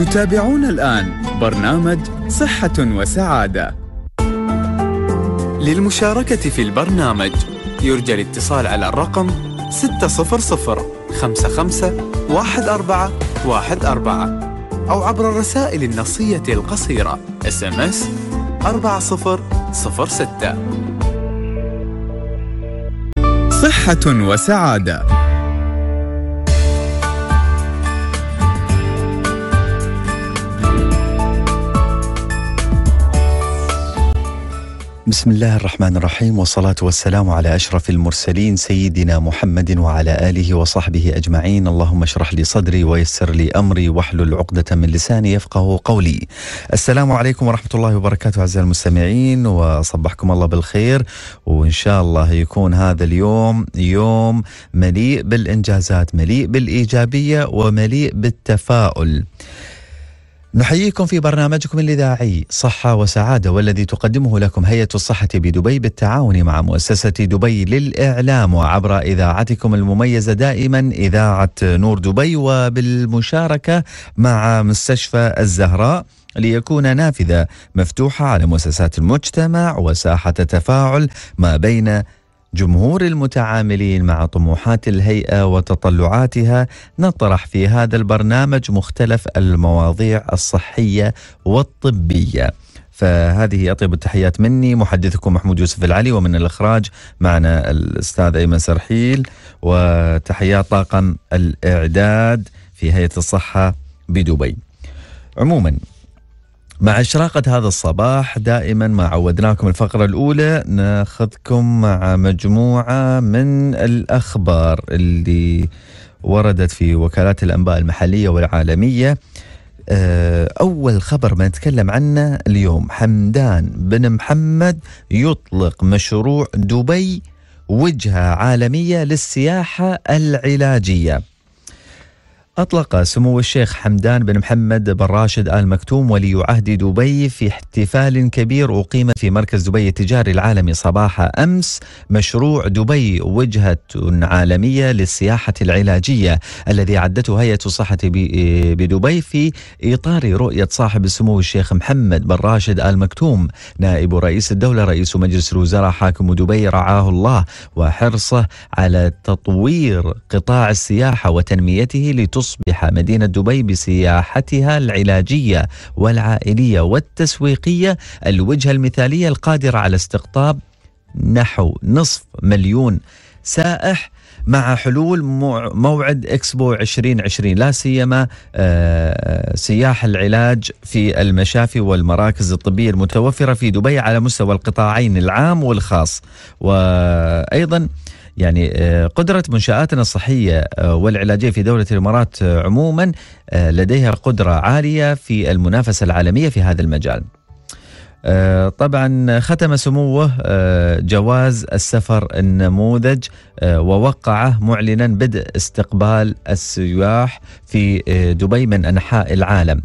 تتابعون الآن برنامج صحة وسعادة. للمشاركة في البرنامج يرجى الاتصال على الرقم 600 55 14 14 أو عبر الرسائل النصية القصيرة SMS 4006 صحة وسعادة. بسم الله الرحمن الرحيم والصلاة والسلام على أشرف المرسلين سيدنا محمد وعلى آله وصحبه أجمعين اللهم اشرح لي صدري ويسر لي أمري واحلل عقدة من لساني يفقه قولي السلام عليكم ورحمة الله وبركاته أعزائي المستمعين وصبحكم الله بالخير وإن شاء الله يكون هذا اليوم يوم مليء بالإنجازات مليء بالإيجابية ومليء بالتفاؤل نحييكم في برنامجكم الإذاعي صحة وسعادة والذي تقدمه لكم هيئة الصحة بدبي بالتعاون مع مؤسسة دبي للإعلام وعبر إذاعتكم المميزة دائما إذاعة نور دبي وبالمشاركة مع مستشفى الزهراء ليكون نافذة مفتوحة على مؤسسات المجتمع وساحة تفاعل ما بين جمهور المتعاملين مع طموحات الهيئة وتطلعاتها نطرح في هذا البرنامج مختلف المواضيع الصحية والطبية. فهذه أطيب التحيات مني محدثكم محمود يوسف العلي ومن الإخراج معنا الأستاذ أيمن سرحيل وتحيات طاقم الإعداد في هيئة الصحة بدبي. عموما مع إشراقة هذا الصباح دائما ما عودناكم الفقرة الأولى ناخذكم مع مجموعة من الأخبار اللي وردت في وكالات الأنباء المحلية والعالمية. أول خبر ما نتكلم عنه اليوم حمدان بن محمد يطلق مشروع دبي وجهة عالمية للسياحة العلاجية. أطلق سمو الشيخ حمدان بن محمد بن راشد آل مكتوم ولي عهد دبي في احتفال كبير أقيم في مركز دبي التجاري العالمي صباح أمس مشروع دبي وجهة عالمية للسياحة العلاجية الذي عدته هيئة الصحة بدبي في إطار رؤية صاحب السمو الشيخ محمد بن راشد آل مكتوم. نائب رئيس الدولة رئيس مجلس الوزراء حاكم دبي رعاه الله وحرصه على تطوير قطاع السياحة وتنميته لتصبح تصبح مدينة دبي بسياحتها العلاجية والعائلية والتسويقية الوجهة المثالية القادرة على استقطاب نحو نصف مليون سائح مع حلول موعد إكسبو 2020 لا سيما سياح العلاج في المشافي والمراكز الطبية المتوفرة في دبي على مستوى القطاعين العام والخاص. وأيضا يعني آه، قدرة منشآتنا الصحية آه، والعلاجية في دولة الإمارات آه، عموما لديها قدرة عالية في المنافسة العالمية في هذا المجال. طبعا ختم سموه جواز السفر النموذج ووقعه معلنا بدء استقبال السياح في دبي من أنحاء العالم.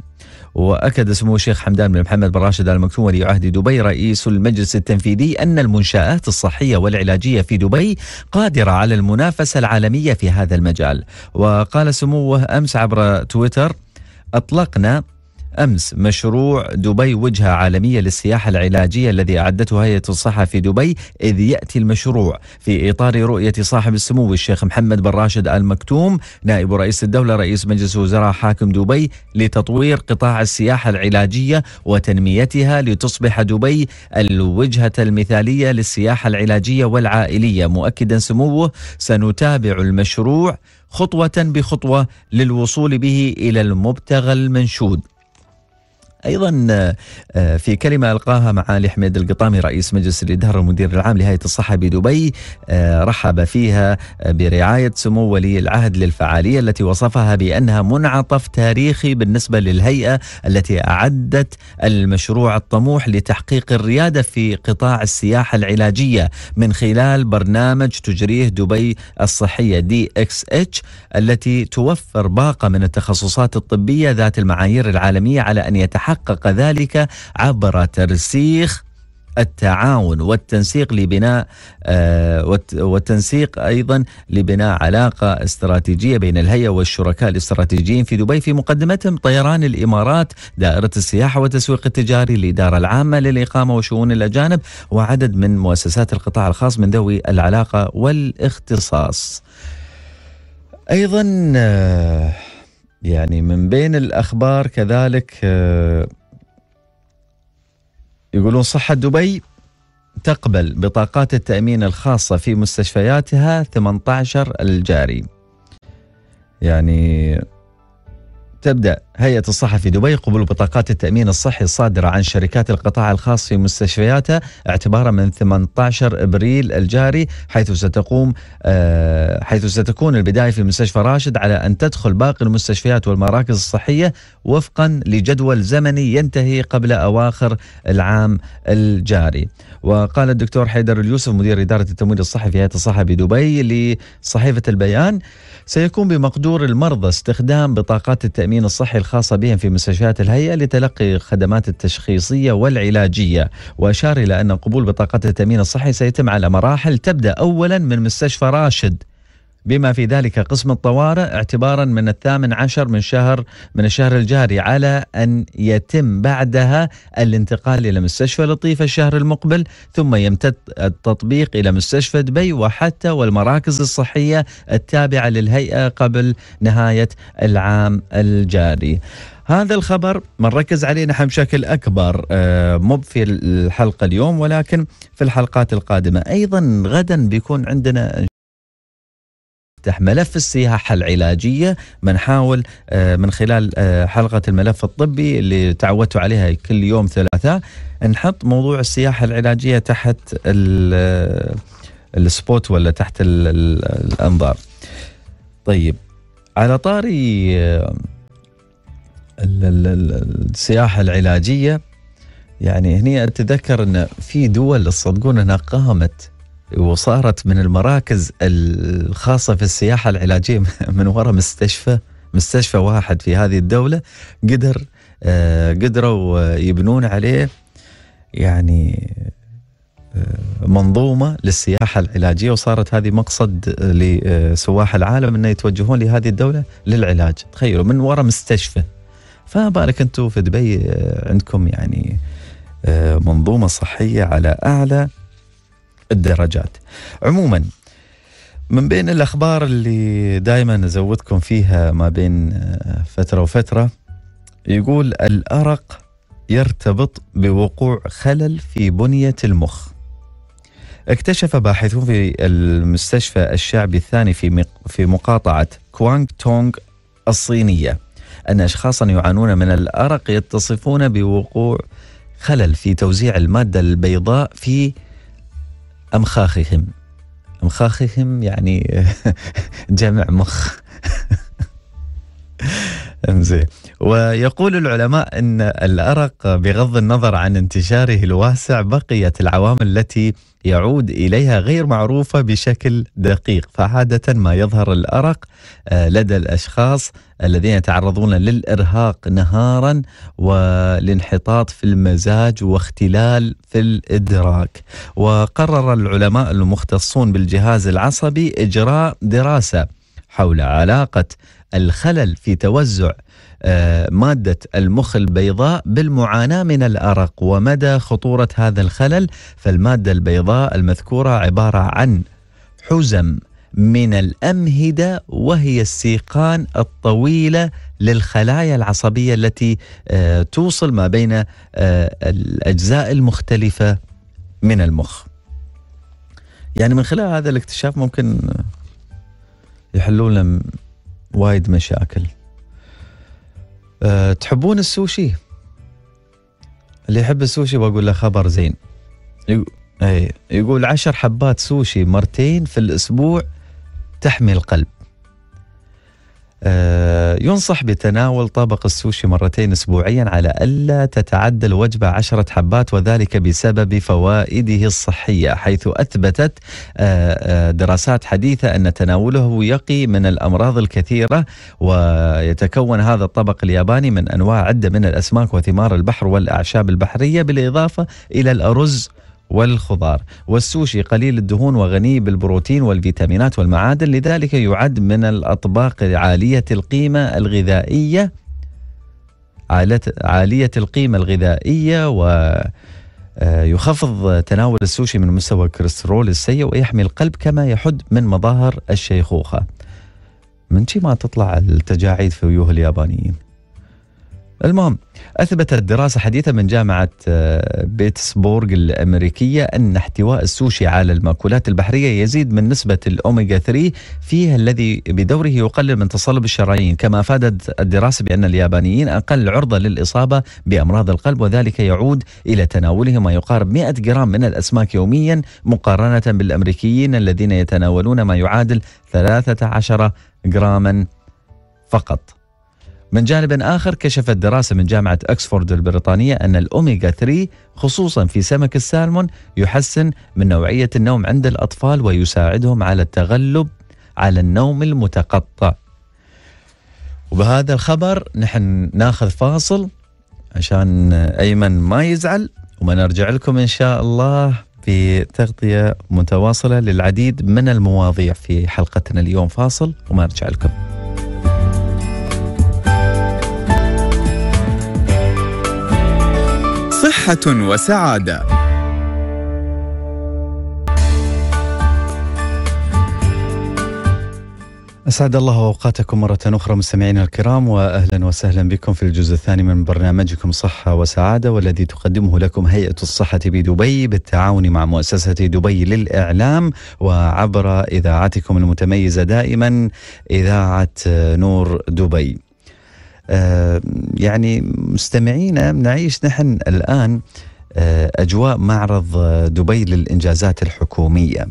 وأكد سمو الشيخ حمدان بن محمد بن راشد ال مكتوم ولي عهد دبي رئيس المجلس التنفيذي أن المنشآت الصحية والعلاجية في دبي قادرة على المنافسة العالمية في هذا المجال. وقال سموه أمس عبر تويتر أطلقنا أمس مشروع دبي وجهة عالمية للسياحة العلاجية الذي أعدته هيئة الصحة في دبي إذ يأتي المشروع. في إطار رؤية صاحب السمو الشيخ محمد بن راشد ال مكتوم نائب رئيس الدولة رئيس مجلس وزراء حاكم دبي لتطوير قطاع السياحة العلاجية وتنميتها لتصبح دبي الوجهة المثالية للسياحة العلاجية والعائلية. مؤكدا سموه سنتابع المشروع خطوة بخطوة للوصول به إلى المبتغى المنشود. أيضا آه، في كلمة ألقاها معالي حميد القطامي رئيس مجلس الإدارة المدير العام لهيئة الصحة بدبي آه، رحب فيها برعاية سمو ولي العهد للفعالية التي وصفها بأنها منعطف تاريخي بالنسبة للهيئة التي أعدت المشروع الطموح لتحقيق الريادة في قطاع السياحة العلاجية من خلال برنامج تجربة دبي الصحية DXH التي توفر باقة من التخصصات الطبية ذات المعايير العالمية على أن يتحقق تحقق ذلك عبر ترسيخ التعاون والتنسيق لبناء آه، والتنسيق أيضا لبناء علاقة استراتيجية بين الهيئة والشركاء الاستراتيجيين في دبي في مقدمتهم طيران الإمارات دائرة السياحة والتسويق التجاري الاداره العامة للإقامة وشؤون الأجانب وعدد من مؤسسات القطاع الخاص من ذوي العلاقة والاختصاص. أيضا آه، يعني من بين الأخبار كذلك آه، يقولون صحة دبي تقبل بطاقات التأمين الخاصة في مستشفياتها 18 الجاري. يعني تبدأ هيئة الصحة في دبي قبول بطاقات التأمين الصحي الصادرة عن شركات القطاع الخاص في مستشفياتها اعتبارا من 18 إبريل الجاري حيث ستقوم آه، حيث ستكون البداية في مستشفى راشد على أن تدخل باقي المستشفيات والمراكز الصحية وفقا لجدول زمني ينتهي قبل أواخر العام الجاري. وقال الدكتور حيدر اليوسف مدير إدارة التمويل الصحي في هيئة الصحة بدبي لصحيفة البيان سيكون بمقدور المرضى استخدام بطاقات التأمين الصحي الخاصة بهم في مستشفيات الهيئة لتلقي الخدمات التشخيصية والعلاجية. وأشار إلى أن قبول بطاقات التأمين الصحي سيتم على مراحل تبدأ اولا من مستشفى راشد. بما في ذلك قسم الطوارئ اعتبارا من الثامن عشر من شهر من الشهر الجاري على أن يتم بعدها الانتقال إلى مستشفى لطيفة الشهر المقبل ثم يمتد التطبيق إلى مستشفى دبي وحتى والمراكز الصحية التابعة للهيئة قبل نهاية العام الجاري. هذا الخبر بنركز عليه نحن بشكل أكبر آه، مو في الحلقة اليوم ولكن في الحلقات القادمة. أيضا غدا بيكون عندنا نفتح ملف السياحة العلاجية بنحاول آه، من خلال آه، حلقة الملف الطبي اللي تعودتوا عليها كل يوم ثلاثاء نحط موضوع السياحة العلاجية تحت آه، السبوت ولا تحت الأنظار. طيب على طاري السياحة العلاجية يعني هني أتذكر أن في دول تصدقون أنها قامت وصارت من المراكز الخاصة في السياحة العلاجية من وراء مستشفى مستشفى واحد في هذه الدولة. قدر آه، قدروا يبنون عليه يعني آه، منظومة للسياحة العلاجية وصارت هذه مقصد لسواح العالم أنه يتوجهون لهذه الدولة للعلاج. تخيلوا من وراء مستشفى. فبالك أنتم في دبي آه، عندكم يعني منظومة صحية على أعلى الدرجات. عموما من بين الأخبار اللي دائما نزودكم فيها ما بين آه، فترة وفترة يقول الأرق يرتبط بوقوع خلل في بنية المخ. اكتشف باحثون في المستشفى الشعبي الثاني في في مقاطعة كوانغ تونغ الصينية أن أشخاصا يعانون من الأرق يتصفون بوقوع خلل في توزيع المادة البيضاء في أمخاخهم. أمخاخهم يعني جمع مخ. انزين ويقول العلماء إن الأرق بغض النظر عن انتشاره الواسع بقيت العوامل التي يعود إليها غير معروفة بشكل دقيق. فعادة ما يظهر الأرق آه، لدى الأشخاص الذين يتعرضون للإرهاق نهارا والانحطاط في المزاج واختلال في الإدراك. وقرر العلماء المختصون بالجهاز العصبي إجراء دراسة حول علاقة الخلل في توزع آه، مادة المخ البيضاء بالمعاناة من الأرق. ومدى خطورة هذا الخلل؟ فالمادة البيضاء المذكورة عبارة عن حزم من الأمهدة وهي السيقان الطويلة للخلايا العصبية التي آه، توصل ما بين آه، الأجزاء المختلفة من المخ. يعني من خلال هذا الاكتشاف ممكن يحلون وايد مشاكل. أه تحبون السوشي؟ اللي يحب السوشي بقول له خبر زين. يقول عشر حبات سوشي مرتين في الأسبوع تحمي القلب. ينصح بتناول طبق السوشي مرتين اسبوعيا على ألا تتعدى الوجبه عشرة حبات وذلك بسبب فوائده الصحية حيث أثبتت آه، آه، دراسات حديثة أن تناوله يقي من الأمراض الكثيرة ويتكون هذا الطبق الياباني من أنواع عدة من الأسماك وثمار البحر والأعشاب البحرية بالإضافة إلى الأرز والخضار. والسوشي قليل الدهون وغني بالبروتين والفيتامينات والمعادن لذلك يعد من الأطباق عالية القيمة الغذائية عالية القيمة الغذائية و آه، يخفض تناول السوشي من مستوى الكوليسترول السيء ويحمي القلب كما يحد من مظاهر الشيخوخة. من شي ما تطلع التجاعيد في وجوه اليابانيين؟ المهم أثبتت دراسة حديثة من جامعة آه، بيتسبورغ الأمريكية أن احتواء السوشي على المأكولات البحرية يزيد من نسبة الأوميغا 3 فيها الذي بدوره يقلل من تصلب الشرايين. كما أفادت الدراسة بأن اليابانيين أقل عرضة للإصابة بأمراض القلب وذلك يعود إلى تناولهم ما يقارب 100 جرام من الأسماك يوميا مقارنة بالأمريكيين الذين يتناولون ما يعادل 13 جراما فقط. من جانب آخر كشفت دراسة من جامعة أكسفورد البريطانية أن الأوميغا 3 خصوصا في سمك السالمون يحسن من نوعية النوم عند الأطفال ويساعدهم على التغلب على النوم المتقطع. وبهذا الخبر نحن ناخذ فاصل عشان أيمن ما يزعل وما نرجع لكم إن شاء الله في تغطية متواصلة للعديد من المواضيع في حلقتنا اليوم. فاصل وما نرجع لكم. صحة وسعادة أسعد الله أوقاتكم مرة أخرى مستمعينا الكرام وأهلا وسهلا بكم في الجزء الثاني من برنامجكم صحة وسعادة والذي تقدمه لكم هيئة الصحة بدبي بالتعاون مع مؤسسة دبي للإعلام وعبر إذاعتكم المتميزة دائما إذاعة نور دبي. آه، يعني مستمعينا نعيش نحن الآن آه، أجواء معرض دبي للإنجازات الحكومية.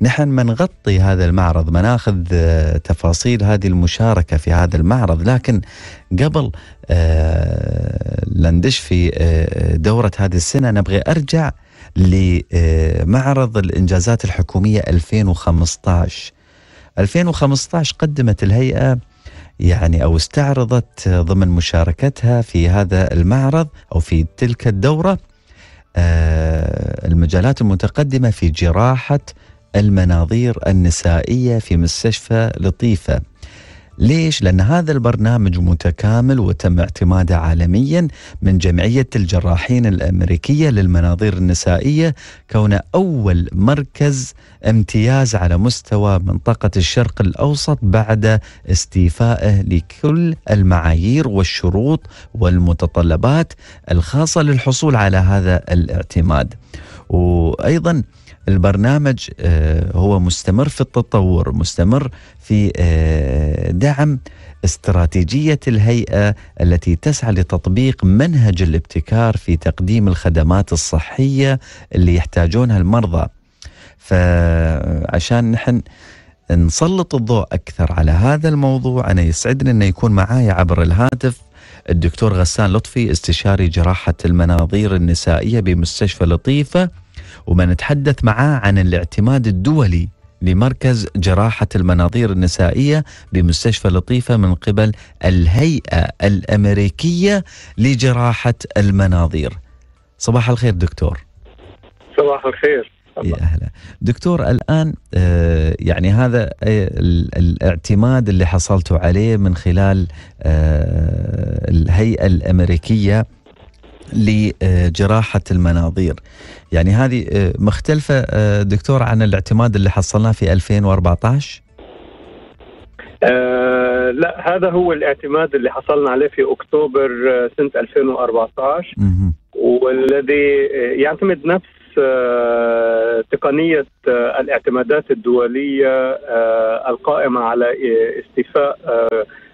نحن منغطي هذا المعرض مناخذ آه، تفاصيل هذه المشاركة في هذا المعرض لكن قبل لندش في دورة هذه السنة نبغي أرجع لمعرض الإنجازات الحكومية 2015 2015 قدمت الهيئة يعني أو استعرضت ضمن مشاركتها في هذا المعرض أو في تلك الدورة آه، المجالات المتقدمة في جراحة المناظير النسائية في مستشفى لطيفة. ليش؟ لأن هذا البرنامج متكامل وتم اعتماده عالميا من جمعية الجراحين الأمريكية للمناظير النسائية كونه أول مركز امتياز على مستوى منطقة الشرق الأوسط بعد استيفائه لكل المعايير والشروط والمتطلبات الخاصة للحصول على هذا الاعتماد وأيضا البرنامج آه، هو مستمر في التطور مستمر في آه، دعم استراتيجية الهيئة التي تسعى لتطبيق منهج الابتكار في تقديم الخدمات الصحية اللي يحتاجونها المرضى. فعشان نحن نسلط الضوء أكثر على هذا الموضوع أنا يسعدني أن يكون معاي عبر الهاتف الدكتور غسان لطفي استشاري جراحة المناظير النسائية بمستشفى لطيفة. وبنتحدث معاه عن الاعتماد الدولي لمركز جراحة المناظير النسائية بمستشفى لطيفة من قبل الهيئة الأمريكية لجراحة المناظير. صباح الخير دكتور. صباح الخير. يا أهلا دكتور الآن آه، يعني هذا آه، الاعتماد اللي حصلتوا عليه من خلال آه، الهيئة لجراحة المناظير. يعني هذه آه، مختلفة آه، دكتور عن الاعتماد اللي حصلناه في 2014 آه لا هذا هو الاعتماد اللي حصلنا عليه في أكتوبر آه، سنة 2014 مه. والذي يعتمد نفس تقنية آه الاعتمادات الدولية آه القائمة على استيفاء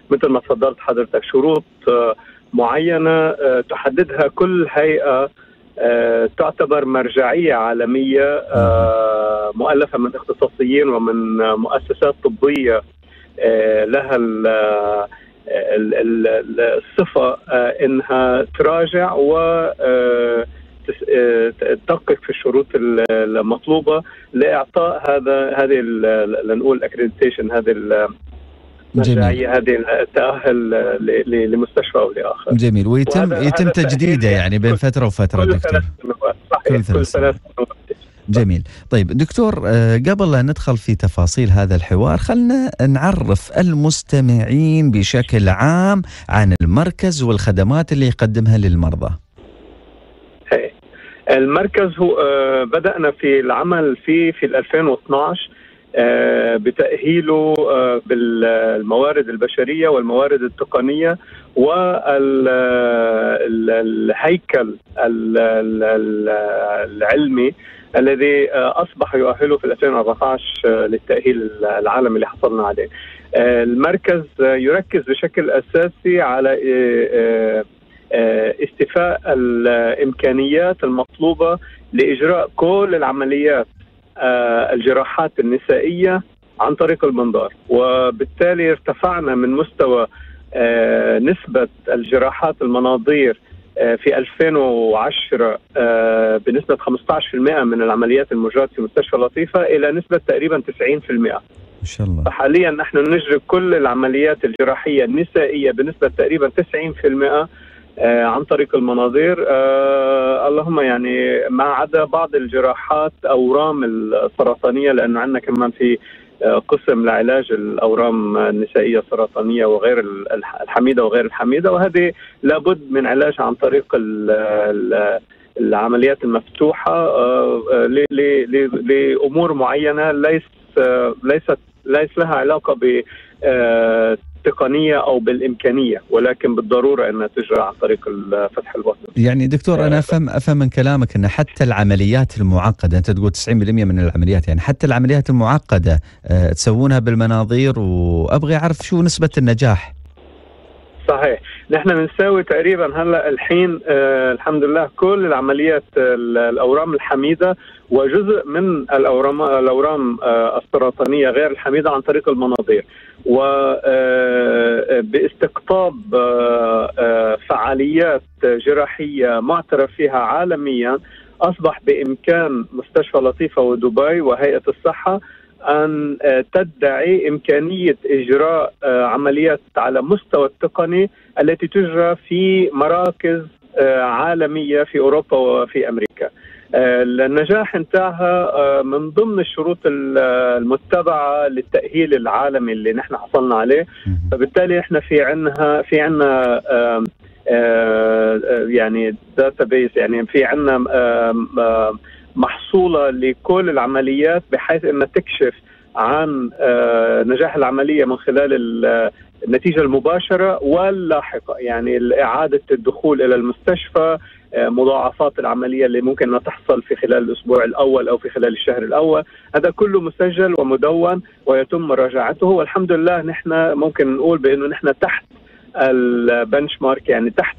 مثل ما تفضلت حضرتك شروط معينة آه، تحددها كل هيئة آه، تعتبر مرجعية عالمية آه، مؤلفة من اختصاصيين ومن مؤسسات طبية لها الصفة إنها تراجع و تدقق في الشروط المطلوبة لإعطاء هذا هذه لنقول اكريديتيشن هذه مرجعيه هذه التاهل لمستشفى أو لآخر. جميل. ويتم يتم تجديده يعني بين فترة وفترة دكتور. كل ثلاث كل ثلاث جميل. طيب دكتور قبل لا ندخل في تفاصيل هذا الحوار خلنا نعرف المستمعين بشكل عام عن المركز والخدمات اللي يقدمها للمرضى. المركز هو بدأنا في العمل فيه في 2012 آه، بتأهيله آه، بالموارد البشرية والموارد التقنية والهيكل العلمي الذي آه، أصبح يؤهله في 2014 للتأهيل العالمي اللي حصلنا عليه. المركز يركز بشكل أساسي على استيفاء الإمكانيات المطلوبة لإجراء كل العمليات آه، الجراحات النسائية عن طريق المنظار. وبالتالي ارتفعنا من مستوى آه، نسبة الجراحات المناظير آه، في 2010 بنسبة 15% من العمليات المجرات في مستشفى لطيفة إلى نسبة تقريبا 90% ما شاء الله. فحاليا نحن نجري كل العمليات الجراحية النسائية بنسبة تقريبا 90% آه، عن طريق المناظير. آه اللهم يعني ما عدا بعض الجراحات أورام السرطانية لأنه عندنا كمان في آه، قسم لعلاج الأورام النسائية السرطانية وغير الحميدة وغير الحميدة. وهذه لابد من علاجها عن طريق العمليات المفتوحة آه، لأمور معينة ليس ليست ليس لها علاقة ب بالتقنية أو بالإمكانية ولكن بالضرورة إنها تجرى عن طريق فتح البطن. يعني دكتور أنا أفهم أفهم من كلامك إن حتى العمليات المعقدة أنت تقول 90% من العمليات يعني حتى العمليات المعقدة أه تسوونها بالمناظير وابغى أعرف شو نسبة النجاح. صحيح نحن بنساوي تقريبا هلأ الحين آه الحمد لله كل العمليات الأورام الحميدة وجزء من الأورام الأورام آه السرطانية غير الحميدة عن طريق المناظير. وباستقطاب آه، آه، فعاليات جراحية معترف فيها عالميا أصبح بإمكان مستشفى لطيفة ودبي وهيئة الصحة أن آه، تدعي إمكانية إجراء عمليات على مستوى التقني التي تجرى في مراكز عالمية في أوروبا وفي أمريكا. النجاح نتاعها آه، من ضمن الشروط المتبعة للتأهيل العالمي اللي نحن حصلنا عليه فبالتالي إحنا في عندنا في عندنا يعني database يعني في عندنا محصولة لكل العمليات بحيث إنها تكشف عن آه، نجاح العملية من خلال النتيجة المباشرة واللاحقة يعني اعاده الدخول إلى المستشفى آه، مضاعفات العملية اللي ممكن أنها تحصل في خلال الأسبوع الأول أو في خلال الشهر الأول. هذا كله مسجل ومدون ويتم مراجعته. والحمد لله نحن ممكن نقول بأنه نحن تحت البنش مارك يعني تحت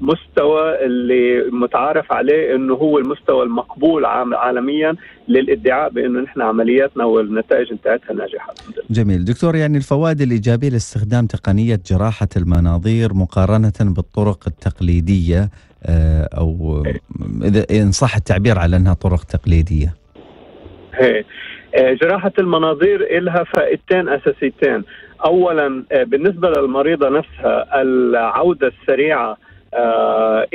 المستوى اللي متعارف عليه إنه هو المستوى المقبول عالميا للإدعاء بإنه نحن عملياتنا والنتائج بتاعتها ناجحة. جميل. دكتور يعني الفوائد الإيجابية لاستخدام تقنية جراحة المناظير مقارنة بالطرق التقليدية آه، أو إذا إن صح التعبير على أنها طرق تقليدية. هي. آه، جراحة المناظير لها فائدتين أساسيتين. أولا آه، بالنسبة للمريضة نفسها العودة السريعة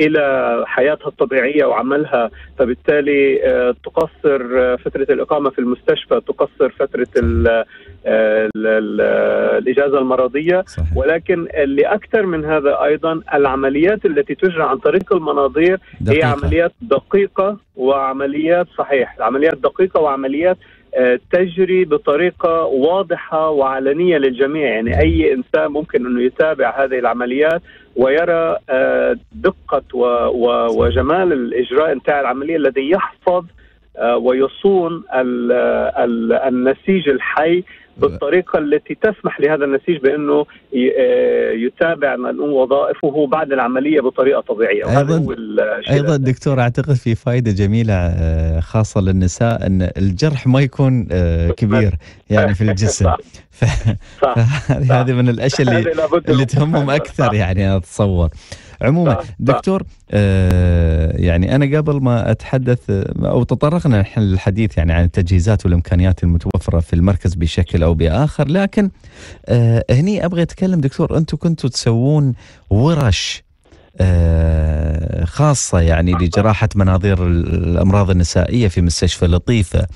إلى حياتها الطبيعية وعملها فبالتالي آه، تقصر آه، فترة الإقامة في المستشفى تقصر فترة ال ال الإجازة المرضية صحيح. ولكن اللي أكثر من هذا أيضا العمليات التي تجرى عن طريق المناظير دقيقة. هي عمليات دقيقة وعمليات صحيح عمليات دقيقة وعمليات تجري بطريقة واضحة وعلنية للجميع يعني أي إنسان ممكن انه يتابع هذه العمليات ويرى آه، دقة وجمال الإجراء نتاع العملية الذي يحفظ آه، ويصون النسيج الحي بالطريقة التي تسمح لهذا النسيج بأنه آه، يتابع وظائفه بعد العملية بطريقة طبيعية. أيضا, أيضا دكتور أعتقد في فائدة جميلة آه، خاصة للنساء أن الجرح ما يكون آه، كبير يعني في الجسم. هذه من الأشياء اللي, اللي تهمهم أكثر يعني أتصور. عموما دكتور آه يعني أنا قبل ما أتحدث أو تطرقنا نحن للحديث يعني عن التجهيزات والإمكانيات المتوفرة في المركز بشكل أو بآخر لكن آه هني أبغى أتكلم دكتور أنتم كنتوا تسوون ورش آه، خاصة يعني لجراحة مناظير الأمراض النسائية في مستشفى لطيفة.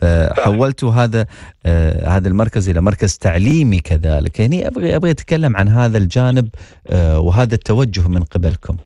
فحولتوا هذا آه هذا المركز إلى مركز تعليمي كذلك. يعني أبغي أبغي أتكلم عن هذا الجانب آه وهذا التوجه من قبلكم.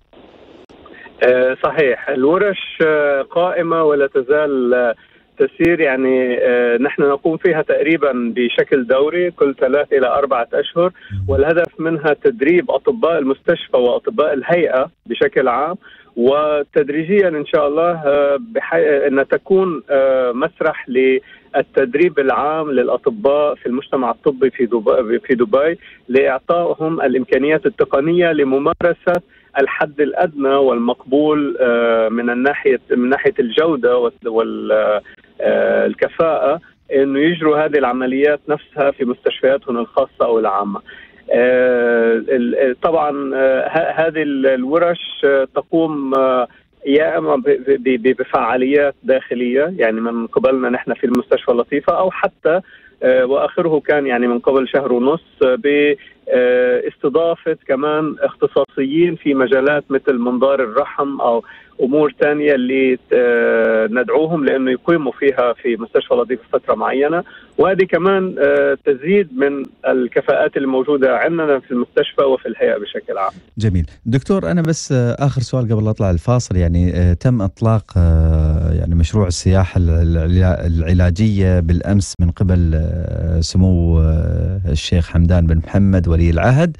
آه صحيح. الورش آه قائمة ولا تزال آه تسير. يعني نحن نقوم فيها تقريبا بشكل دوري كل ثلاث إلى أربعة أشهر. والهدف منها تدريب أطباء المستشفى وأطباء الهيئة بشكل عام. وتدريجيا إن شاء الله آه، بحي... إن تكون آه، مسرح للتدريب العام للأطباء في المجتمع الطبي في دبي في دبي لإعطائهم الإمكانيات التقنية لممارسة الحد الأدنى والمقبول من الناحية من ناحية الجودة وال آه، الكفاءة إنه يجروا هذه العمليات نفسها في مستشفياتهم الخاصة أو العامة. آه، طبعا آه، هذه الورش تقوم يا إما بفعاليات داخلية يعني من قبلنا نحن في المستشفى اللطيفة أو حتى وآخره كان يعني من قبل شهر ونص باستضافه كمان اختصاصيين في مجالات مثل منظار الرحم أو أمور ثانية اللي آه، ندعوهم لأنه يقيموا فيها في مستشفى لطيف فترة معينة وهذه كمان آه، تزيد من الكفاءات الموجوده عندنا في المستشفى وفي الهيئة بشكل عام. جميل، دكتور أنا بس آه، آخر سؤال قبل أطلع الفاصل يعني تم إطلاق يعني مشروع السياحة العلاجية بالأمس من قبل سمو الشيخ حمدان بن محمد ولي العهد.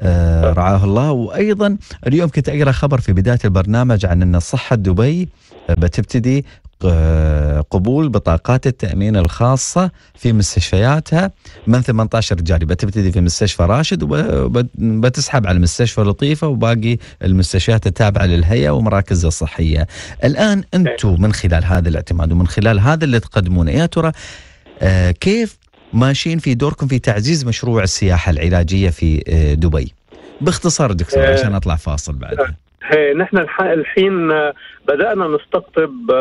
آه، رعاه الله. وأيضا اليوم كنت أقرأ خبر في بداية البرنامج عن أن صحه دبي بتبتدي آه، قبول بطاقات التأمين الخاصة في مستشفياتها من 18 رجالي. بتبتدي في مستشفى راشد وبتسحب على مستشفى لطيفة وباقي المستشفيات التابعة للهيئة ومراكزها الصحية. الآن أنتم من خلال هذا الاعتماد ومن خلال هذا اللي تقدمونه يا ترى آه، كيف ماشيين في دوركم في تعزيز مشروع السياحة العلاجية في آه، دبي. باختصار دكتور آه، عشان أطلع فاصل بعدها. آه، نحن الحين بدأنا نستقطب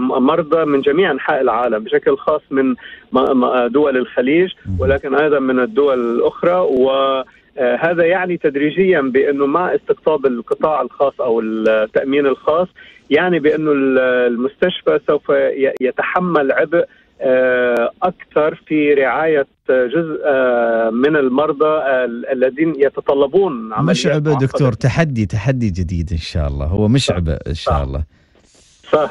مرضى من جميع أنحاء العالم بشكل خاص من دول الخليج ولكن أيضا من الدول الأخرى وهذا يعني تدريجيا بأنه مع استقطاب القطاع الخاص أو التأمين الخاص يعني بأنه المستشفى سوف يتحمل عبء أكثر في رعاية جزء آه، من المرضى آه، الذين يتطلبون عمليات مش عبء دكتور. تحدي تحدي جديد إن شاء الله. هو مش عبء إن شاء الله.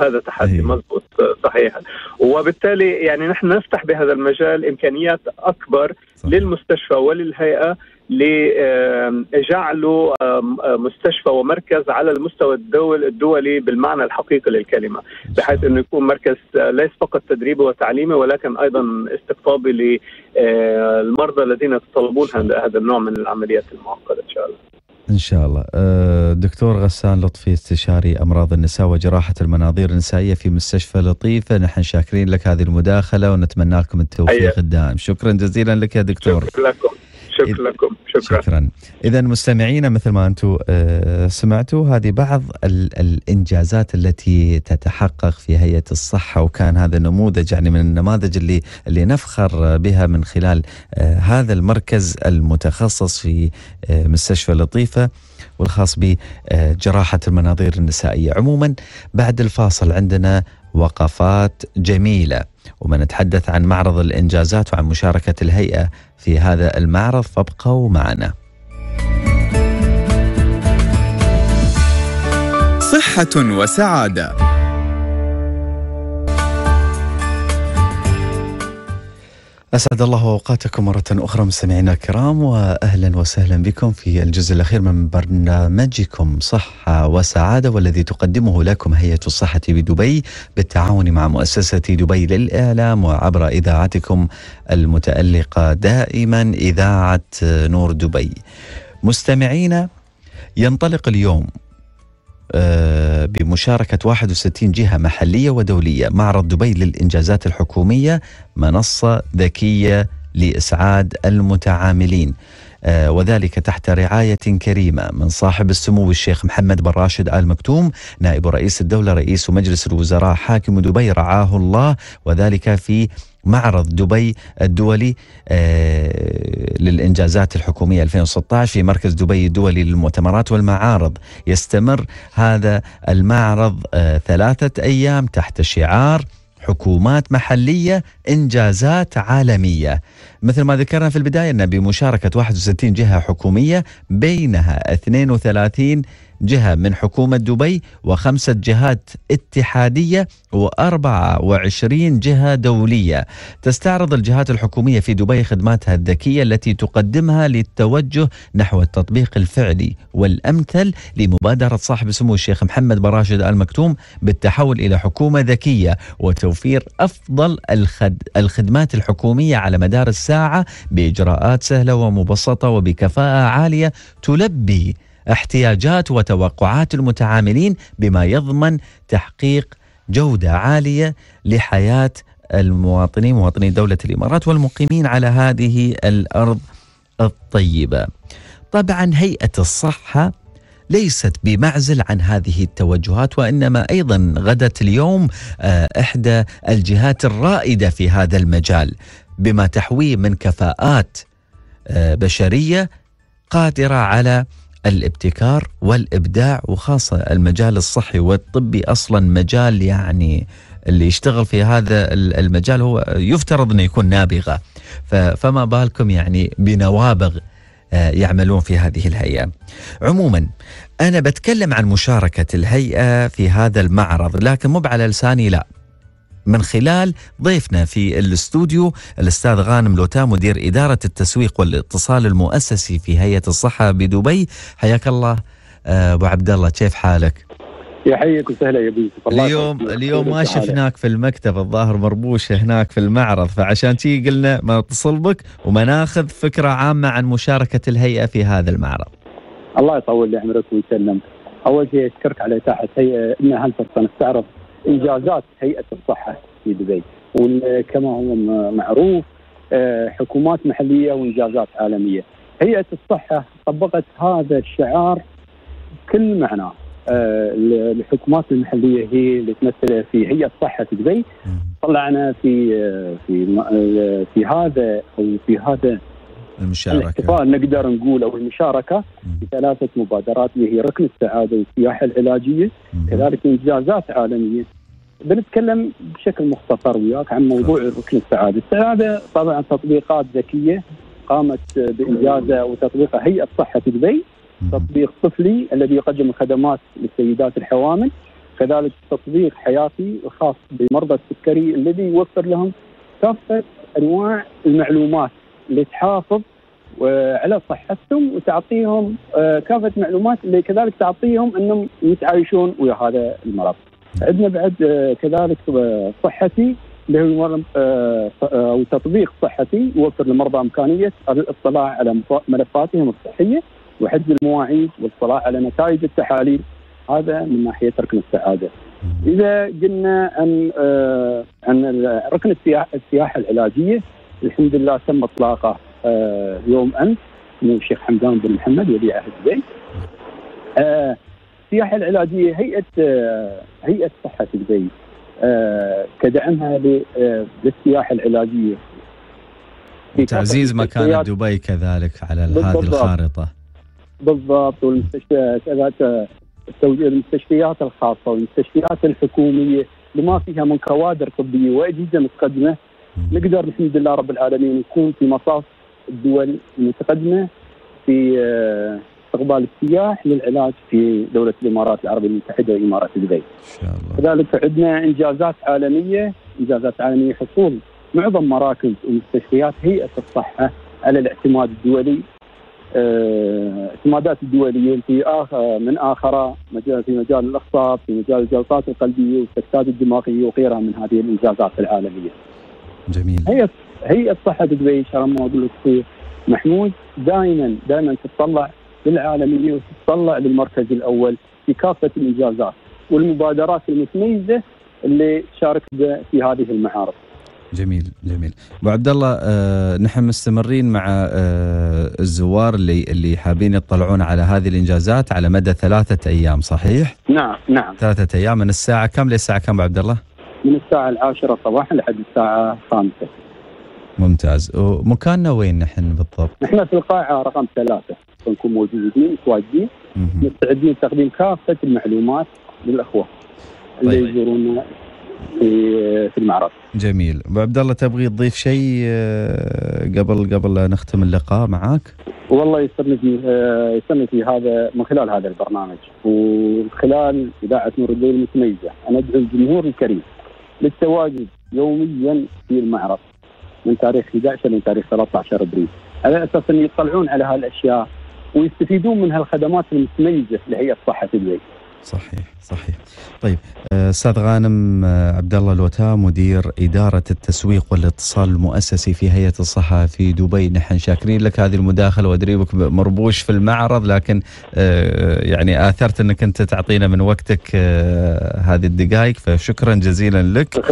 هذا تحدي أيه. مضبوط صحيح. وبالتالي يعني نحن نفتح بهذا المجال إمكانيات أكبر صحيح. للمستشفى وللهيئة. لجعله مستشفى ومركز على المستوى الدول الدولي بالمعنى الحقيقي للكلمة بحيث إنه يكون مركز ليس فقط تدريبي وتعليمي ولكن أيضا استقطابي للمرضى الذين يتطلبون هذا النوع من العمليات المعقدة إن شاء الله. إن شاء الله. أه، دكتور غسان لطفي استشاري أمراض النساء وجراحة المناظير النسائية في مستشفى لطيفة. نحن شاكرين لك هذه المداخلة ونتمنى لكم التوفيق الدائم. شكرا جزيلا لك يا دكتور. شكرا لكم. شكرا لكم. شكرا. شكرا. اذا مستمعينا مثل ما أنتم آه، سمعتوا هذه بعض الإنجازات التي تتحقق في هيئة الصحة وكان هذا نموذج يعني من النماذج اللي اللي نفخر بها من خلال آه، هذا المركز المتخصص في آه، مستشفى لطيفة والخاص بجراحة المناظير النسائية. عموما بعد الفاصل عندنا وقفات جميلة ومنتحدث عن معرض الإنجازات وعن مشاركة الهيئة في هذا المعرض فابقوا معنا. صحة وسعادة أسعد الله أوقاتكم مرة أخرى مستمعينا الكرام وأهلا وسهلا بكم في الجزء الأخير من برنامجكم صحة وسعادة والذي تقدمه لكم هيئة الصحة بدبي بالتعاون مع مؤسسة دبي للإعلام وعبر إذاعتكم المتألقة دائما إذاعة نور دبي. مستمعينا ينطلق اليوم بمشاركة 61 جهة محلية ودولية. معرض دبي للإنجازات الحكومية منصة ذكية لإسعاد المتعاملين. آه، وذلك تحت رعاية كريمة من صاحب السمو الشيخ محمد بن راشد آل مكتوم نائب رئيس الدولة رئيس مجلس الوزراء حاكم دبي رعاه الله وذلك في معرض دبي الدولي آه، للإنجازات الحكومية 2016 في مركز دبي الدولي للمؤتمرات والمعارض. يستمر هذا المعرض آه، ثلاثة أيام تحت شعار حكومات محلية إنجازات عالمية. مثل ما ذكرنا في البداية أن بمشاركة 61 جهة حكومية بينها 32 جهة من حكومة دبي وخمسة جهات اتحادية و24 جهة دولية. تستعرض الجهات الحكومية في دبي خدماتها الذكية التي تقدمها للتوجه نحو التطبيق الفعلي والأمثل لمبادرة صاحب سمو الشيخ محمد براشد آل مكتوم بالتحول إلى حكومة ذكية وتوفير أفضل الخدمات الحكومية على مدار الساعة بإجراءات سهلة ومبسطة وبكفاءة عالية تلبي احتياجات وتوقعات المتعاملين بما يضمن تحقيق جودة عالية لحياة المواطنين مواطني دولة الإمارات والمقيمين على هذه الأرض الطيبة. طبعا هيئة الصحة ليست بمعزل عن هذه التوجهات وإنما أيضا غدت اليوم آه، إحدى الجهات الرائدة في هذا المجال بما تحويه من كفاءات آه، بشرية قادرة على الابتكار والإبداع وخاصة المجال الصحي والطبي أصلا مجال يعني اللي يشتغل في هذا المجال هو يفترض إنه يكون نابغة فما بالكم يعني بنوابغ آه، يعملون في هذه الهيئة. عموما أنا بتكلم عن مشاركة الهيئة في هذا المعرض لكن مو على لساني لا من خلال ضيفنا في الاستوديو الأستاذ غانم لوتا مدير إدارة التسويق والاتصال المؤسسي في هيئة الصحة بدبي حياك الله آه، أبو عبد الله كيف حالك؟ يحييك وسهلا يا ابو اليوم اليوم ما شفناك في المكتب الظاهر مربوش هناك في المعرض فعشان تي قلنا ما نتصل بك وما ناخذ فكرة عامة عن مشاركة الهيئة في هذا المعرض. الله يطول لي عمرك ويسلمك. أول شيء أشكرك على إتاحة هيئة ان هالفرصه نستعرض إنجازات هيئة الصحة في دبي. وكما هو معروف آه، حكومات محلية وإنجازات عالمية. هيئة الصحة طبقت هذا الشعار كل معناه آه، الحكومات المحلية هي اللي تمثل في هيئة صحة دبي. طلعنا في آه، في في هذا أو في هذا المشاركة. الاحتفال نقدر نقول أو المشاركة في ثلاثة مبادرات اللي هي ركن السعادة والسياحة العلاجية كذلك إنجازات عالمية. بنتكلم بشكل مختصر وياك عن موضوع ركن السعادة، السعادة طبعا تطبيقات ذكية قامت بإنجازها وتطبيقها هيئة صحة دبي. تطبيق طفلي الذي يقدم الخدمات للسيدات الحوامل. كذلك تطبيق حياتي خاص بمرضى السكري الذي يوفر لهم كافة أنواع المعلومات اللي تحافظ على صحتهم وتعطيهم آه، كافة معلومات اللي كذلك تعطيهم إنهم يتعايشون ويا هذا المرض. عندنا بعد آه، كذلك آه، صحتي اللي هو أو تطبيق صحتي يوفر للمرضى إمكانية الاطلاع على ملفاتهم الصحية وحجز المواعيد والاطلاع على نتائج التحاليل هذا من ناحية ركن السعادة. إذا قلنا عن عن ركن السياحة العلاجية الحمد لله تم إطلاقه يوم أمس من الشيخ حمدان بن محمد ولي عهد دبي. آه، السياحة العلاجية هيئة آه، هيئة صحة دبي كدعمها للسياحه العلاجية. تعزيز مكانه دبي كذلك على هذه الخارطة. بالضبط. والمستشفيات المستشفيات الخاصة والمستشفيات الحكومية لما فيها من كوادر طبية وأجهزة متقدمة. نقدر الحمد لله رب العالمين نكون في مصاف الدول المتقدمة في آه، استقبال السياح للعلاج في دولة الإمارات العربية المتحدة وإمارات دبي. إن شاء الله. كذلك عندنا إنجازات عالمية، إنجازات عالمية حصول معظم مراكز ومستشفيات هيئة الصحة على الاعتماد الدولي آه، اعتمادات الدولية في آخر من آخر مجال في مجال الأخصاب في مجال الجلطات القلبية والسكتات الدماغيه وغيرها من هذه الإنجازات العالمية. جميل هي هي الصحة دبي ما أقول لك محمود دائما دائما تتطلع للعالميه وتتطلع للمركز الأول في كافة الإنجازات والمبادرات المتميزة اللي شاركت في هذه المعارض. جميل جميل أبو عبد الله آه نحن مستمرين مع آه الزوار اللي اللي حابين يطلعون على هذه الإنجازات على مدى ثلاثة أيام صحيح؟ نعم نعم ثلاثة أيام من الساعة كم للساعة كم أبو عبد الله؟ من الساعة العاشرة صباحا لحد الساعة الخامسة ممتاز ومكاننا وين نحن بالضبط؟ نحن في القاعه رقم ثلاثة نكون موجودين متواجدين مستعدين لتقديم كافة المعلومات للأخوة اللي طيب. يزورونا في في المعرض. جميل، أبو عبد الله تبغي تضيف شيء آه، قبل قبل لا نختم اللقاء معك؟ والله يسرني في يسرني في هذا من خلال هذا البرنامج ومن خلال إذاعة نور الليل المتميزة، أنا أدعو الجمهور الكريم للتواجد يوميا في المعرض من تاريخ 11 لتاريخ 13 ابريل، على أساس أن يطلعون على هالأشياء ويستفيدون من هالخدمات المتميزة لهيئه الصحة في البيت. صحيح صحيح. طيب آه، أستاذ غانم آه، عبد الله الوتا مدير إدارة التسويق والاتصال المؤسسي في هيئة الصحة في دبي. نحن شاكرين لك هذه المداخلة وأدري بك مربوش في المعرض لكن آه، يعني آثرت إنك أنت تعطينا من وقتك هذه الدقائق فشكرا جزيلا لك.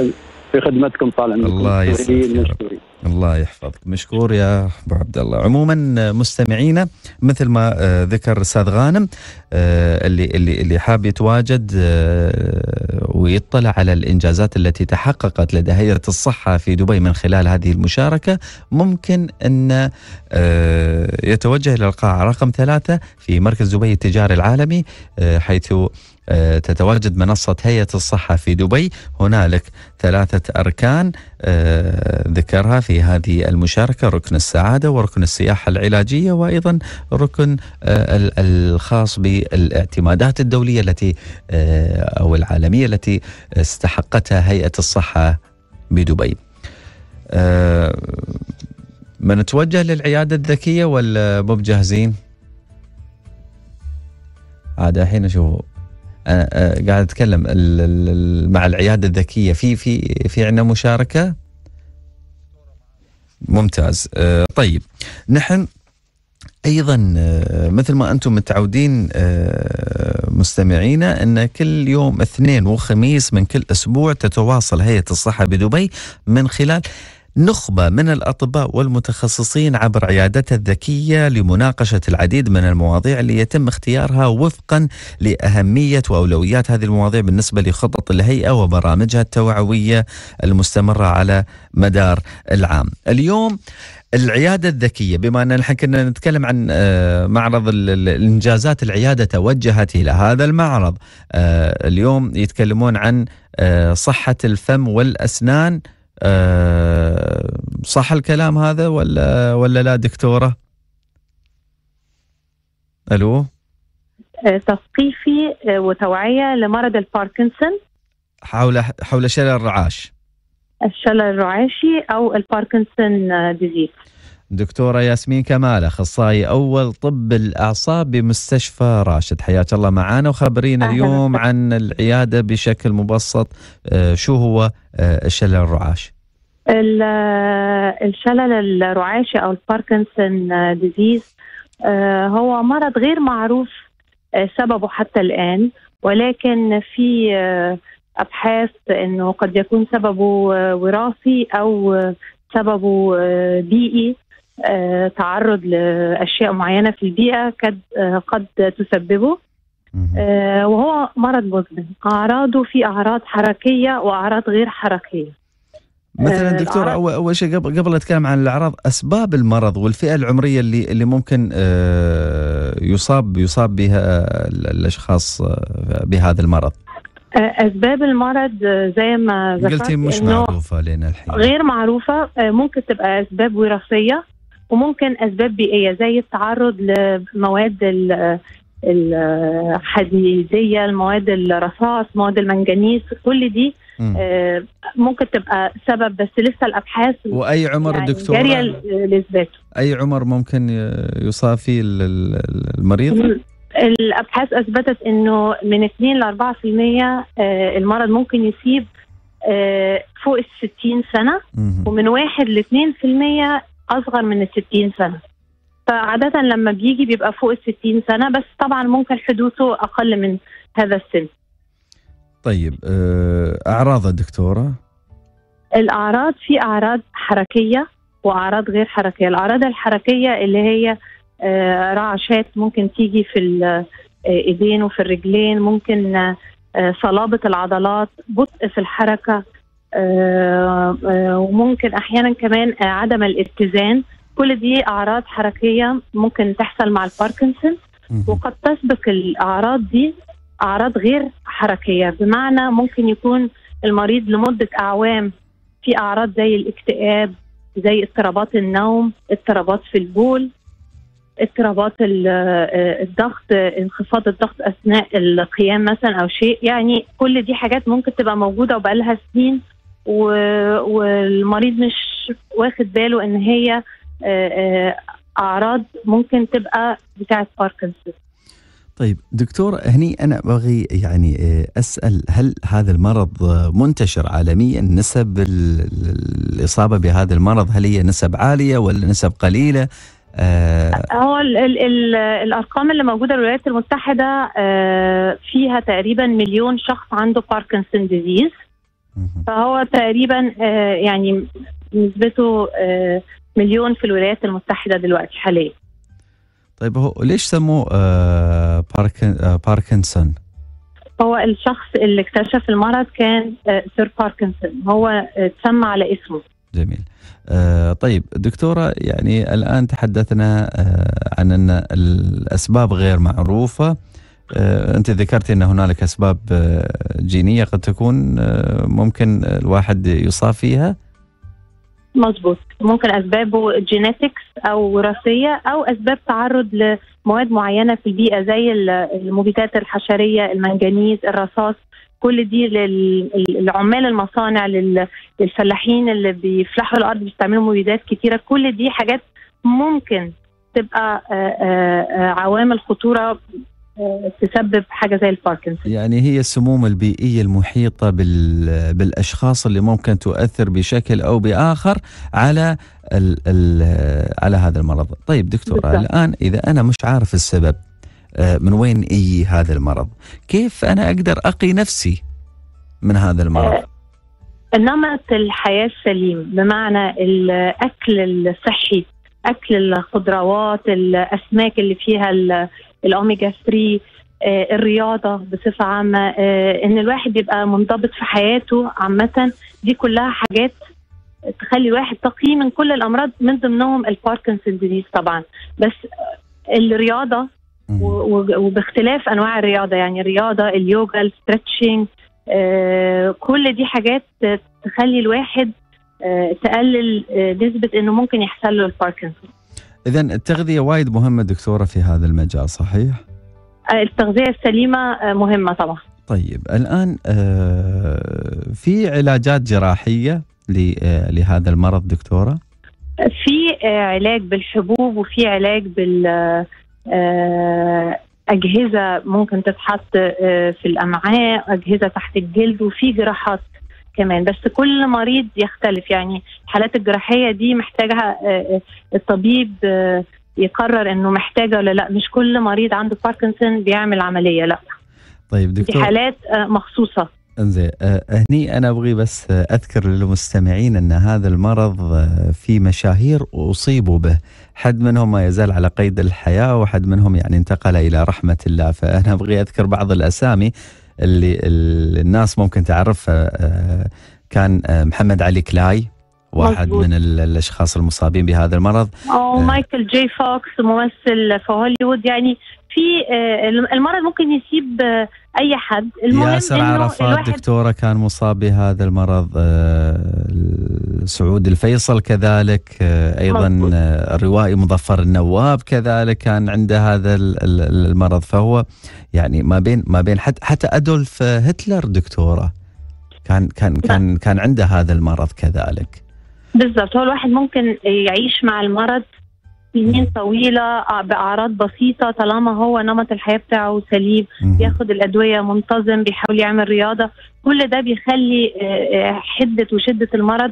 في خدمتكم طال عمركم الله يسعدك الله يحفظك. مشكور يا أبو عبد الله. عموما مستمعينا مثل ما آه، ذكر الاستاذ غانم آه، اللي اللي اللي حاب يتواجد آه، ويطلع على الإنجازات التي تحققت لدى هيئة الصحة في دبي من خلال هذه المشاركة ممكن أن يتوجه إلى القاعة رقم ثلاثة في مركز دبي التجاري العالمي حيث تتواجد منصة هيئة الصحة في دبي. هنالك ثلاثة أركان آه، ذكرها في هذه المشاركة ركن السعادة وركن السياحة العلاجية وأيضا ركن آه، الخاص بالاعتمادات الدولية التي أو العالمية التي استحقتها هيئة الصحة بدبي. بنتوجه للعيادة الذكية ولا مو بجاهزين؟ عاد الحين أشوف قاعد أتكلم. مع العيادة الذكية في في في عندنا مشاركة؟ ممتاز. آه، طيب. نحن أيضا آه، مثل ما أنتم متعودين آه، مستمعينا أن كل يوم اثنين وخميس من كل أسبوع تتواصل هيئة الصحة بدبي من خلال نخبة من الأطباء والمتخصصين عبر عيادتها الذكية لمناقشة العديد من المواضيع اللي يتم اختيارها وفقا لأهمية وأولويات هذه المواضيع بالنسبة لخطط الهيئة وبرامجها التوعوية المستمرة على مدار العام. اليوم العيادة الذكية بما أن نحن كنا نتكلم عن آه، معرض الإنجازات العيادة توجهت إلى هذا المعرض. آه، اليوم يتكلمون عن آه، صحة الفم والأسنان صح الكلام هذا ولا ولا لا دكتورة؟ ألو؟ أه، تثقيفي أه، وتوعية لمرض الباركنسون. حول حول شلل الرعاش. الشلل الرعاشي أو ال Parkinson disease دكتورة ياسمين كمال أخصائي أول طب الأعصاب بمستشفى راشد. حياك الله معنا وخبرينا اليوم عن العيادة بشكل مبسط. أه، شو هو أه، الشلل الرعاش؟ الشلل الرعاشي أو الباركنسون ديزيز هو مرض غير معروف سببه حتى الآن ولكن في أبحاث أنه قد يكون سببه وراثي أو سببه بيئي. آه، تعرض لأشياء معينة في البيئة قد آه، قد تسببه. آه، وهو مرض مزمن. أعراضه في أعراض حركية وأعراض غير حركية. مثلا دكتور أول شيء قبل قبل أتكلم عن الأعراض أسباب المرض والفئة العمرية اللي اللي ممكن يصاب يصاب بها الأشخاص بهذا المرض؟ أسباب المرض زي ما ذكرت قلتي مش معروفة لنا الحين. غير معروفة ممكن تبقى أسباب وراثية. وممكن أسباب بيئية زي التعرض لمواد الحديدية المواد الرصاص مواد المنجنيز كل دي آه ممكن تبقى سبب بس لسه الأبحاث وأي عمر يعني دكتور جارية لاثباته أي عمر ممكن يصاب فيه المريض؟ الأبحاث أثبتت إنه من 2 ل 4% آه، المرض ممكن يصيب آه، فوق ال 60 سنه ومن 1 ل 2% أصغر من ال 60 سنة. فعادة لما بيجي بيبقى فوق ال 60 سنة بس طبعا ممكن حدوثه أقل من هذا السن. طيب آه، أعراض الدكتورة؟ الأعراض في أعراض حركية وأعراض غير حركية. الأعراض الحركية اللي هي آه، رعشات ممكن تيجي في الايدين وفي الرجلين ممكن آه، صلابة العضلات بطء في الحركة آه، وممكن أحيانا كمان عدم الاتزان. كل دي أعراض حركية ممكن تحصل مع الباركنسون. وقد تسبق الأعراض دي أعراض غير حركية. بمعنى ممكن يكون المريض لمدة أعوام في أعراض زي الاكتئاب زي اضطرابات النوم اضطرابات في البول اضطرابات آه، الضغط انخفاض الضغط أثناء القيام مثلا أو شيء. يعني كل دي حاجات ممكن تبقى موجودة وبقى لها سنين. والمريض مش واخد باله إن هي آه، آه، أعراض ممكن تبقى بتاعة باركنسون طيب دكتور هني أنا بغي يعني أسأل هل هذا المرض منتشر عالميا؟ نسب الإصابة بهذا المرض هل هي نسب عالية ولا نسب قليلة؟ آه هو ال ال ال الأرقام اللي موجودة الولايات المتحدة آه فيها تقريبا مليون شخص عنده Parkinson disease فهو تقريبا آه يعني نسبته آه مليون في الولايات المتحدة دلوقتي حاليا. طيب هو ليش سموه آه باركن باركنسون؟ هو الشخص اللي اكتشف المرض كان Sir Parkinson. هو آه تسمى على اسمه. جميل. آه طيب دكتورة يعني الآن تحدثنا آه عن أن الأسباب غير معروفة. أنت ذكرت أن هنالك أسباب آه جينية قد تكون آه ممكن الواحد يصاب فيها؟ مظبوط. ممكن اسبابه جينيتكس أو وراثية أو أسباب تعرض لمواد معينة في البيئة زي المبيدات الحشرية المنجنيز الرصاص. كل دي للعمال المصانع للفلاحين اللي بيفلحوا الأرض بيستعملوا مبيدات كتيرة. كل دي حاجات ممكن تبقى عوامل خطورة تسبب حاجة زي الباركنسون. يعني هي السموم البيئية المحيطة بال بالأشخاص اللي ممكن تؤثر بشكل أو بآخر على ال ال على هذا المرض. طيب دكتورة بالضبط. الآن إذا أنا مش عارف السبب آه، من وين يجي هذا المرض كيف أنا أقدر أقي نفسي من هذا المرض؟ آه، نمط الحياة السليم بمعنى الأكل الصحي أكل الخضروات الأسماك اللي فيها الأوميجا 3 آه، الرياضة بصفة عامة آه، إن الواحد يبقى منضبط في حياته عامة. دي كلها حاجات تخلي الواحد تقي من كل الأمراض من ضمنهم ال Parkinson disease طبعا. بس الرياضة وباختلاف أنواع الرياضة يعني الرياضة اليوجا ال stretching آه، كل دي حاجات تخلي الواحد تقلل نسبة إنه ممكن يحصل له الباركنسون إذا التغذية وايد مهمة دكتورة في هذا المجال صحيح؟ آه، التغذية السليمة آه، مهمة طبعا طيب الآن آه، في علاجات جراحية لهذا المرض دكتورة؟ في علاج بالحبوب وفي علاج بال أجهزة ممكن تتحط في الأمعاء أجهزة تحت الجلد وفي جراحات كمان. بس كل مريض يختلف. يعني الحالات الجراحية دي محتاجها آه، آه، الطبيب آه، يقرر إنه محتاجة ولا لأ. مش كل مريض عنده باركنسون بيعمل عملية لأ. طيب دكتور. دي حالات مخصوصة. انزين هني أنا أبغي بس أذكر للمستمعين إن هذا المرض في مشاهير أصيبوا به، حد منهم ما يزال على قيد الحياة وحد منهم يعني انتقل إلى رحمة الله، فأنا أبغي أذكر بعض الأسامي. اللي الناس ممكن تعرفها آه، كان آه، محمد علي كلاي واحد مزبوط. من الأشخاص المصابين بهذا المرض أو آه مايكل جي فوكس ممثل في هوليوود يعني في آه المرض ممكن يصيب آه أي حد. المهم ياسر عرفات دكتورة كان مصاب بهذا المرض آه سعود الفيصل كذلك أيضا الروائي مظفر النواب كذلك كان عنده هذا المرض. فهو يعني ما بين ما بين حتى حتى أدولف هتلر دكتورة كان كان نعم. كان كان عنده هذا المرض كذلك. بالضبط. هو الواحد ممكن يعيش مع المرض سنين طويلة بأعراض بسيطة طالما هو نمط الحياة بتاعه سليم بياخد الأدوية منتظم بيحاول يعمل رياضة. كل ده بيخلي حدة وشدة المرض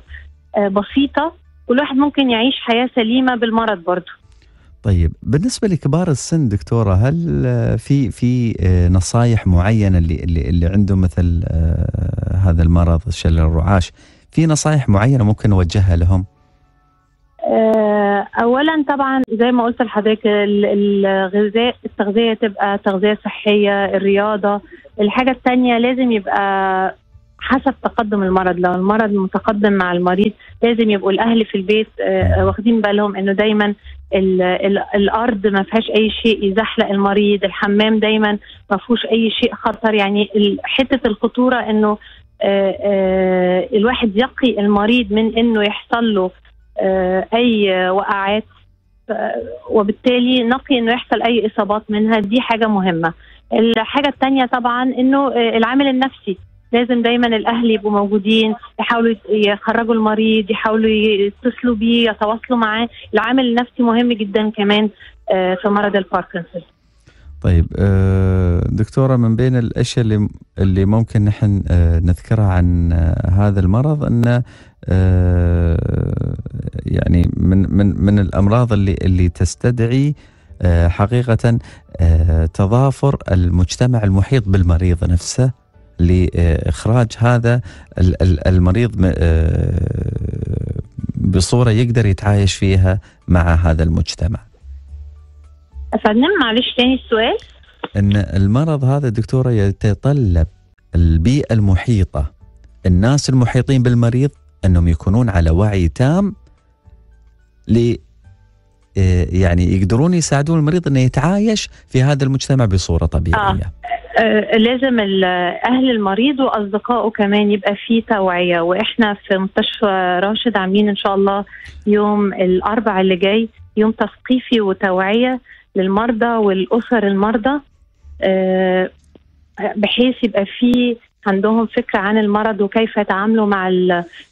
آه، بسيطة. كل واحد ممكن يعيش حياة سليمة بالمرض برضه. طيب بالنسبة لكبار السن دكتورة هل في في نصائح معينة اللي اللي, اللي عنده مثل هذا المرض شلل الرعاش؟ في نصائح معينة ممكن نوجهها لهم؟ اولا طبعا زي ما قلت لحضرتك الغذاء التغذية تبقى تغذية صحية الرياضة. الحاجة الثانية لازم يبقى حسب تقدم المرض. لو المرض متقدم مع المريض لازم يبقوا الأهل في البيت آه، واخدين بالهم إنه دايما ال ال الأرض ما فيهاش أي شيء يزحلق المريض. الحمام دايما ما فيهوش أي شيء خطر. يعني حتة الخطورة إنه آه، آه، الواحد يقي المريض من إنه يحصل له أي وقعات. وبالتالي نقي إنه يحصل أي إصابات منها. دي حاجة مهمة. الحاجة الثانية طبعا إنه العامل النفسي. لازم دايما الأهل يبقوا موجودين يحاولوا يخرجوا المريض يحاولوا يتصلوا بيه يتواصلوا معاه. العامل النفسي مهم جدا كمان آه، في مرض الباركنسون. طيب آه، دكتورة من بين الأشياء اللي اللي ممكن نحن آه، نذكرها عن هذا المرض انه يعني من من من الأمراض اللي اللي تستدعي حقيقة تضافر المجتمع المحيط بالمريض نفسه لإخراج هذا المريض آه، بصورة يقدر يتعايش فيها مع هذا المجتمع. افندم معلش تاني السؤال؟ إن المرض هذا دكتورة يتطلب البيئة المحيطة الناس المحيطين بالمريض إنهم يكونون على وعي تام ل آه، يعني يقدرون يساعدون المريض إنه يتعايش في هذا المجتمع بصورة طبيعية. آه. آه، لازم أهل المريض وأصدقائه كمان يبقى في توعية وإحنا في مستشفى راشد عاملين إن شاء الله يوم الاربع اللي جاي يوم تثقيفي وتوعية للمرضى والأسر المرضى آه، بحيث يبقى في عندهم فكرة عن المرض وكيف يتعاملوا مع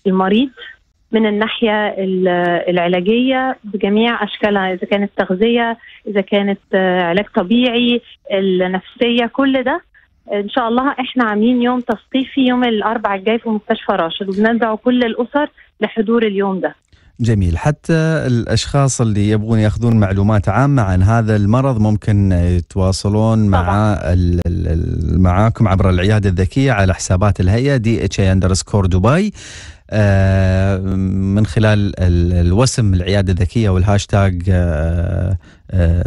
المريض من الناحية العلاجية بجميع أشكالها إذا كانت تغذية إذا كانت آه، علاج طبيعي النفسية كل ده إن شاء الله إحنا عاملين يوم تثقيفي يوم الأربعاء الجاي في مستشفى راشد. وبندعو كل الأسر لحضور اليوم ده. جميل. حتى الأشخاص اللي يبغون يأخذون معلومات عامة عن هذا المرض ممكن يتواصلون مع معاكم عبر العيادة الذكية على حسابات الهيئة DHA underscore دبي من خلال الوسم العيادة الذكية وال hashtag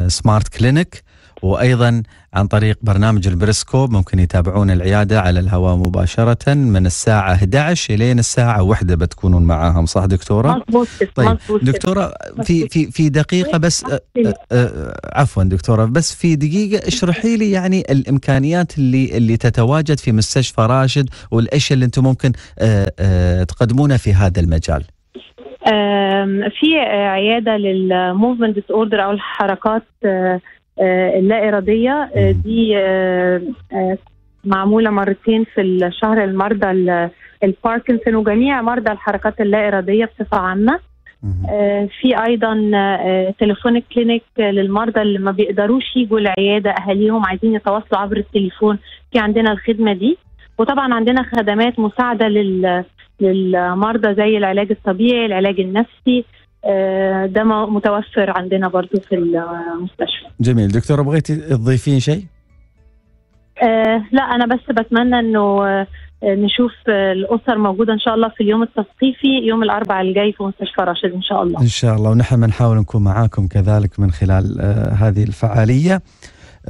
smart clinic وأيضا عن طريق برنامج البريسكوب ممكن يتابعون العيادة على الهواء مباشرة من الساعة 11 إلين الساعة 1 بتكونون معاهم صح دكتورة؟ طيب مزبوط دكتورة في في في دقيقة بس عفوا دكتورة بس في دقيقة اشرحي لي يعني الإمكانيات اللي اللي تتواجد في مستشفى راشد والاشياء اللي أنتم ممكن تقدمونها في هذا المجال. في عيادة لل movement disorder أو الحركات اللا إرادية آه، دي آه، معمولة مرتين في الشهر المرضى الباركنسون وجميع مرضى الحركات اللا إرادية بصفة عامة. في أيضا تليفونيك كلينيك للمرضى اللي ما بيقدروش يجوا العيادة أهاليهم عايزين يتواصلوا عبر التليفون. في عندنا الخدمة دي. وطبعا عندنا خدمات مساعدة لل للمرضى زي العلاج الطبيعي العلاج النفسي. آه، ده متوفر عندنا برضو في المستشفى. جميل. دكتوره بغيتي تضيفين شيء؟ آه لا أنا بس بتمنى إنه آه نشوف الأسر موجودة إن شاء الله في اليوم التثقيفي يوم الأربعاء الجاي في مستشفى راشد إن شاء الله. إن شاء الله. ونحن بنحاول نكون معاكم كذلك من خلال آه هذه الفعالية.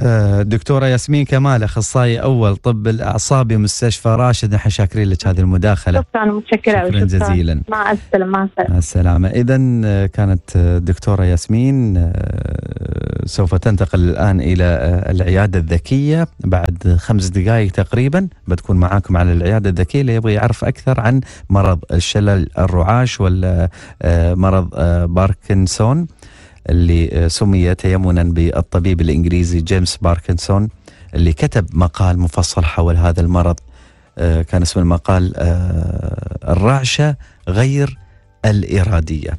آه، دكتورة ياسمين كمال أخصائي أول طب الأعصاب بمستشفى راشد نحن شاكرين لك هذه المداخلة. شكرا متشكرة شكرا جزيلا. مع السلامة مع السلامة, مع السلامة. إذا آه، كانت دكتورة ياسمين آه، سوف تنتقل الآن إلى العيادة الذكية. بعد خمس دقائق تقريبا بتكون معاكم على العيادة الذكية اللي يبغى يعرف أكثر عن مرض الشلل الرعاش ولا مرض باركنسون. اللي آه، سمي تيمنا بالطبيب الإنجليزي جيمس باركنسون اللي كتب مقال مفصل حول هذا المرض آه، كان اسم المقال آه، الرعشة غير الإرادية.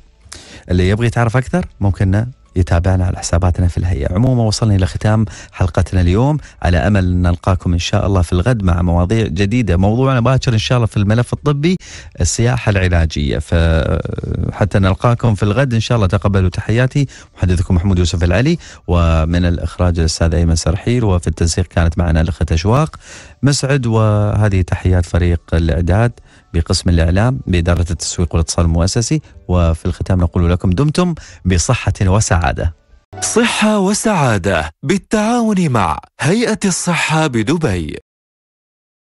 اللي يبغى يتعرف أكثر ممكن يتابعنا على حساباتنا في الهيئة. عموما وصلنا إلى ختام حلقتنا اليوم. على أمل نلقاكم إن شاء الله في الغد مع مواضيع جديدة. موضوعنا باكر إن شاء الله في الملف الطبي السياحة العلاجية. فحتى نلقاكم في الغد إن شاء الله. تقبلوا تحياتي. محدثكم محمود يوسف العلي. ومن الإخراج الأستاذ أيمن سرحيل. وفي التنسيق كانت معنا الأخت أشواق. مسعد وهذه تحيات فريق الإعداد. بقسم الإعلام بإدارة التسويق والاتصال المؤسسي وفي الختام نقول لكم دمتم بصحة وسعادة. صحة وسعادة بالتعاون مع هيئة الصحة بدبي.